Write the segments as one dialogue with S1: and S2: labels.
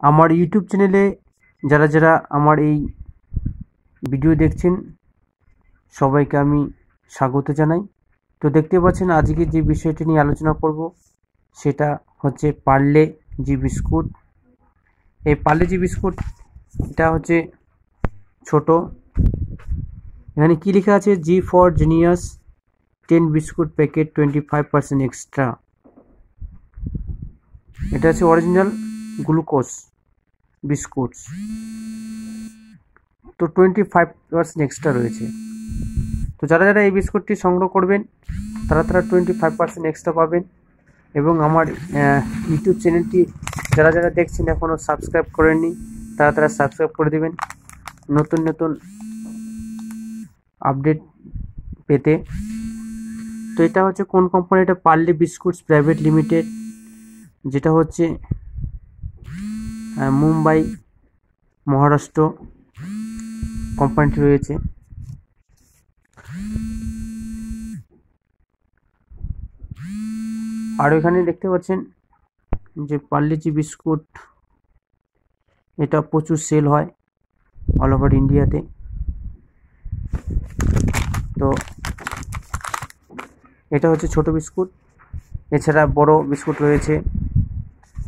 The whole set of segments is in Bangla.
S1: আমার ইউটিউব চ্যানেলে যারা যারা আমার এই ভিডিও দেখছেন, সবাইকে আমি স্বাগত জানাই। তো দেখতে পাচ্ছেন, আজকে যে বিষয়টি নিয়ে আলোচনা করব, সেটা হচ্ছে পার্লে জি বিস্কুট। এই পার্লে জি বিস্কুট এটা হচ্ছে ছোট। এখানে কি লেখা আছে? G for genius ten biscuit packet twenty five percent extra এটা হচ্ছে অরিজিনাল গ্লুকোজ বিস্কুটস তো টোয়েন্টি ফাইভ পার্সেন্ট এক্সট্রা রয়েছে। তো যারা যারা এই বিস্কুটটি সংগ্রহ করবেন, তারা তারা টোয়েন্টি ফাইভ পার্সেন্ট এক্সট্রা পাবেন। এবং আমার ইউটিউব চ্যানেলটি যারা যারা দেখছেন এখনও সাবস্ক্রাইব করেননি, তারা তারা সাবস্ক্রাইব করে দেবেন। নতুন নতুন আপডেট পেতে। তো এটা হচ্ছে কোন কোম্পানি এটা পার্লে বিস্কুটস প্রাইভেট লিমিটেড যেটা হচ্ছে মুম্বাই, মহারাষ্ট্র কোম্পানিটি রয়েছে। আর এখানে দেখতে পাচ্ছেন যে পার্লেজি বিস্কুট, এটা প্রচুর সেল হয় অল ওভার ইন্ডিয়াতে তো এটা হচ্ছে ছোট বিস্কুট, এছাড়া বড় বিস্কুট রয়েছে।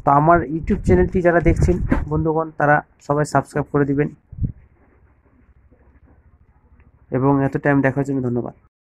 S1: তো আমার ইউটিউব চ্যানেলটি যারা দেখছেন, বন্ধুগণ, তারা সবাই সাবস্ক্রাইব করে দিবেন। এবং এত টাইম দেখার জন্য ধন্যবাদ।